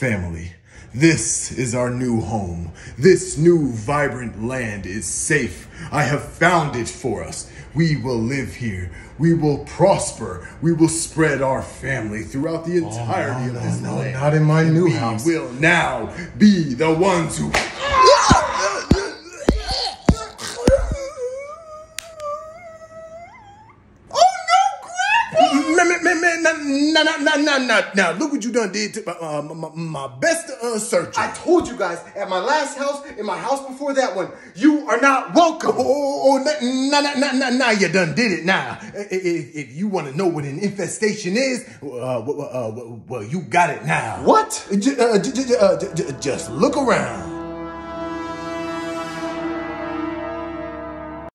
Family, this is our new home. This new vibrant land is safe. I have found it for us. We will live here. We will prosper. We will spread our family throughout the oh, entirety no, of this no, land. not in my new we house. will now be the ones who. Man, man, man, nah, nah, nah, nah, nah, nah. Look what you done did to my, uh, my, my best uh, searcher. I told you guys at my last house, in my house before that one, you are not welcome. Oh, oh, oh, nah, nah, nah, nah, nah, you done did it now. If, if you want to know what an infestation is, uh, uh, well, you got it now. What? J- uh, j- j- uh, j- j- Just look around.